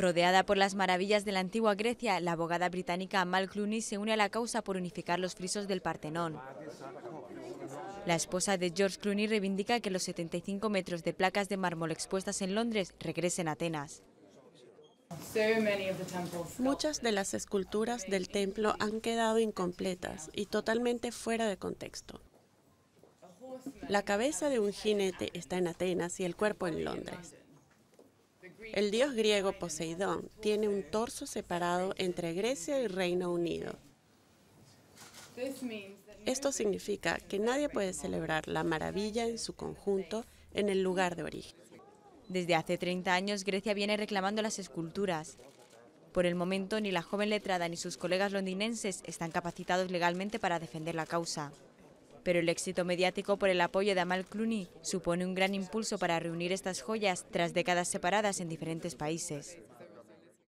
Rodeada por las maravillas de la antigua Grecia, la abogada británica Amal Clooney se une a la causa por unificar los frisos del Partenón. La esposa de George Clooney reivindica que los 75 metros de placas de mármol expuestas en Londres regresen a Atenas. Muchas de las esculturas del templo han quedado incompletas y totalmente fuera de contexto. La cabeza de un jinete está en Atenas y el cuerpo en Londres. El dios griego Poseidón tiene un torso separado entre Grecia y Reino Unido. Esto significa que nadie puede celebrar la maravilla en su conjunto en el lugar de origen. Desde hace 30 años Grecia viene reclamando las esculturas. Por el momento ni la joven letrada ni sus colegas londinenses están capacitados legalmente para defender la causa. Pero el éxito mediático por el apoyo de Amal Clooney supone un gran impulso para reunir estas joyas tras décadas separadas en diferentes países.